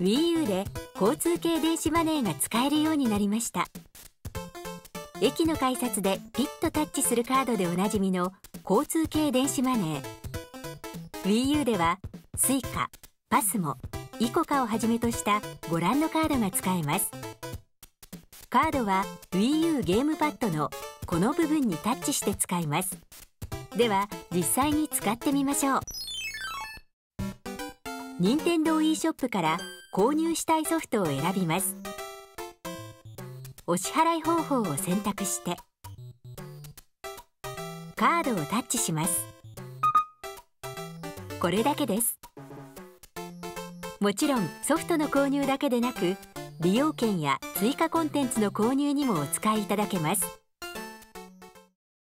WiiU で交通系電子マネーが使えるようになりました。駅の改札でピッとタッチするカードでおなじみの交通系電子マネー。WiiU では Suica、PASMO、ICOCA をはじめとしたご覧のカードが使えます。カードは WiiU ゲームパッドのこの部分にタッチして使います。では実際に使ってみましょう。任天堂 e ショップから購入したいソフトを選びます。お支払い方法を選択してカードをタッチします。これだけです。もちろんソフトの購入だけでなく利用券や追加コンテンツの購入にもお使いいただけます。